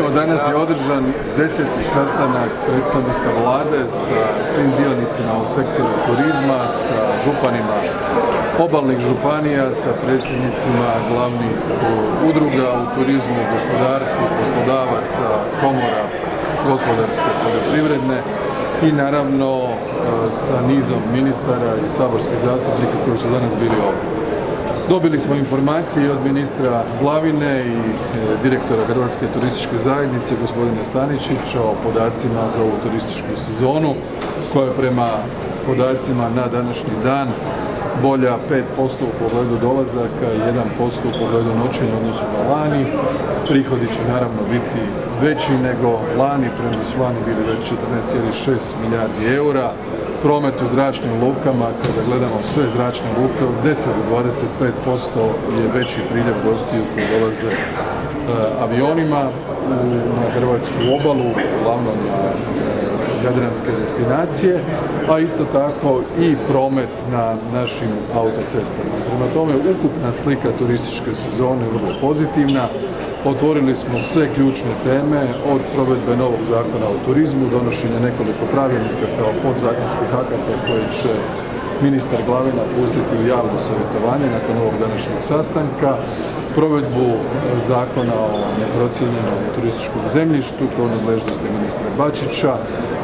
Evo danas je održan deseti sastanak predstavnika vlade sa svim dionicima u sektoru turizma, sa županima obalnih županija, sa predsjednicima glavnih udruga u turizmu, gospodarstvu, poslodavaca, komora, gospodarske, poljoprivredne i naravno e, sa nizom ministara i saborskih zastupnika koji su danas bili ovdje. Dobili smo informacije od ministra Glavine i e, direktora Hrvatske turističke zajednice gospodina Staničića o podacima za ovu turističku sezonu koja je prema podacima na današnji dan bolja 5% u pogledu dolazaka i 1% u pogledu noćenja odnosu na lani. Prihodi će naravno biti veći nego lani, prema su lani bili već 14,6 milijardi eura promet u zračnim lukama, kada gledamo sve zračne luke, od 10 do 25% je veći priljev gostiju koji dolaze e, avionima na hrvatsku obalu, uglavnom na e, jadranske destinacije, a isto tako i promet na našim autocestama. Prema tome, ukupna slika turističke sezone je vrlo pozitivna. Otvorili smo sve ključne teme od provedbe novog zakona o turizmu, donošenja nekoliko pravilnika kao podzakonskih akata koje će ministar Glavina pustiti u javno savjetovanje nakon ovog današnjeg sastanka, provedbu zakona o neprocijenjenom turističkom zemljištu, to nadležnosti ministra Bačića,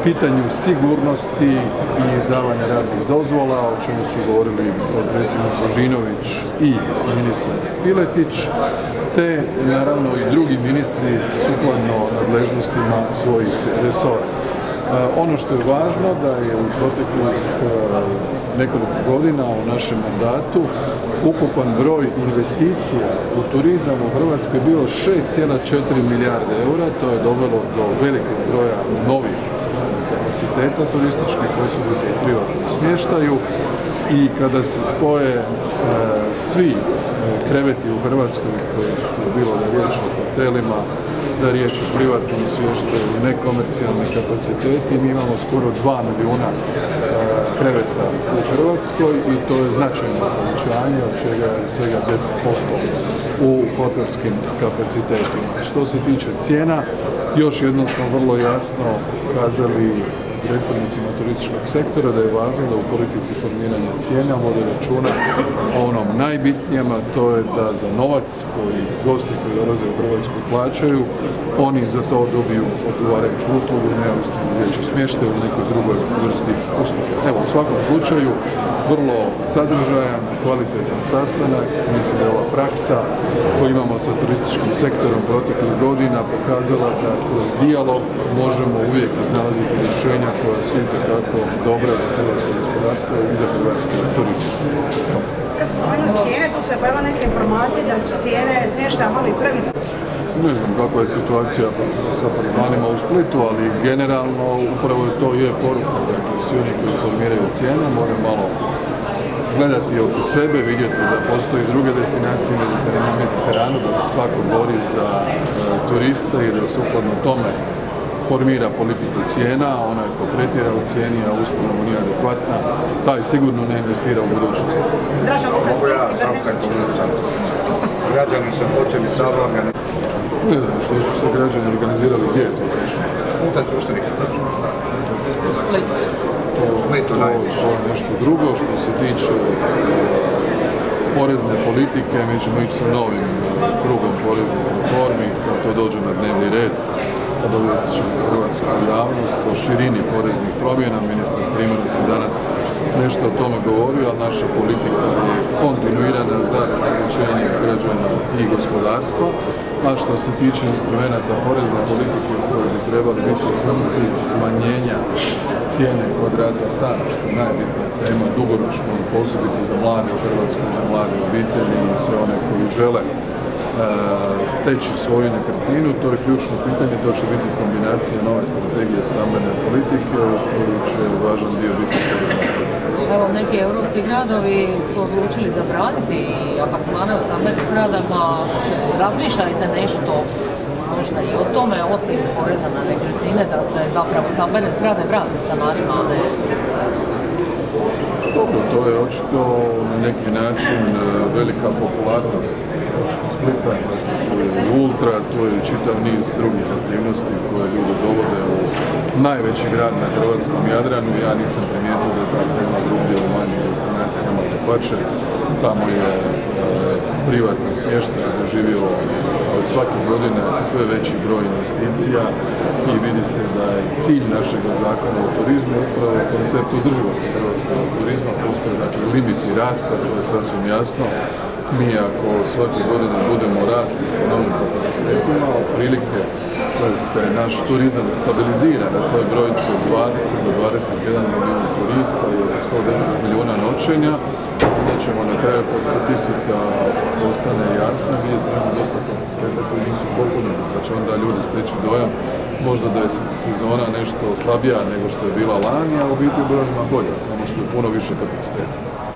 pitanju sigurnosti i izdavanja radnih dozvola, o čemu su govorili predsjednik Božinović i ministar Piletić, te naravno i drugi ministri sukladno nadležnostima svojih resora. E, ono što je važno da je u proteklih e, nekoliko godina u našem mandatu ukupan broj investicija u turizam u Hrvatskoj bio 6,4 milijarde eura, to je dovelo do velikog broja novih kapaciteta turističkih osobito u privatnom smještaju. I kada se spoje e, svi kreveti u Hrvatskoj koji su bilo da riječ o hotelima, da riječ o privatnom smještaju, nekomercijalni kapaciteti. Mi imamo skoro 2 milijuna e, kreveta u Hrvatskoj i to je značajno povećanje, od čega je svega 10% u hotelskim kapacitetima. Što se tiče cijena, još jednom smo vrlo jasno kazali predstavnicima turističkog sektora da je važno da u politici formiranja cijena vode računa o onom najbitnijem, a to je da za novac koji gosti koji dolaze u Hrvatsku plaćaju, oni za to dobiju odgovarajuću uslugu, neovisno gdje će smještaju ili nekoj drugoj vrsti usluge. Evo, u svakom slučaju, vrlo sadržajan, kvalitetan sastanak. Mislim da je ova praksa koju imamo sa turističkim sektorom proteklih godina pokazala da kroz dijalog možemo uvijek iznalaziti rješenja koja su itekako dobra za hrvatsko gospodarstvo i za hrvatski turizam. Kad se cijene, tu se pojavila neke informacije da su cijene smještaja mali prvi ne znam kakva je situacija sa apartmanima u Splitu, ali generalno upravo je to je poruka. Dakle, svi oni koji formiraju cijene moraju malo gledati oko sebe, vidjeti da postoji druge destinacije na Mediteranu, da se svako bori za e, turiste i da sukladno tome formira politiku cijena, ona je pretjera u cijeni, a uspuno mu nije adekvatna, taj sigurno ne investira u budućnost. Građani su počeli. Ne znam što su se građani organizirali, gdje je to već? Puta to, to je nešto drugo što se tiče porezne politike, mi ćemo ići sa novim krugom poreznih reformi, kad to dođe na dnevni red, obavijesti ćemo hrvatsku javnost po širini poreznih promjena. Ministar Primorac je danas nešto o tome govorio, ali naša politika je kontinuirana za rasterećenje građana i gospodarstva. A što se tiče instrumenta porezne politike koji bi trebali biti u funkciji smanjenja cijene kvadrata stana, što je najbitnija tema dugoročno, posebiti za mlade u Hrvatskoj, za mlade obitelji i sve one koji žele steći svoju nekretninu, to je ključno pitanje, to će biti kombinacija nove strategije stambene politike u koju će važan dio biti Evo, neki europski gradovi su odlučili zabraniti apartmane u stambenim zgradama. Razmišlja li se nešto možda i o tome, osim poreza na nekretnine, da se zapravo stambene zgrade vrate stanarima, a ne to je očito na neki način e, velika popularnost Splita, tu je Ultra, tu je čitav niz drugih aktivnosti koje ljude dovode u najveći grad na hrvatskom Jadranu. Ja nisam primijetio da je tako nema drugdje u manjim destinacijama, pače. Tamo je privatni smještaj doživio od svake godine sve veći broj investicija i vidi se da je cilj našeg zakona o turizmu upravo koncept održivosti hrvatskog turizma. Postoje dakle limiti rasta, to je sasvim jasno. Mi ako svake godine budemo rasti sa novim kapacitetima, otprilike se naš turizam stabilizira na toj brojci od 20 do 21 milijuna turista i oko 110 milijuna noćenja, onda ćemo na kraju kad statistika postane jasna vidjeti ima dosta kapaciteta koji nisu popunjeni, pa će onda ljudi steći dojam možda da je sezona nešto slabija nego što je bila lani, a u biti brojima bolja, samo što je puno više kapaciteta.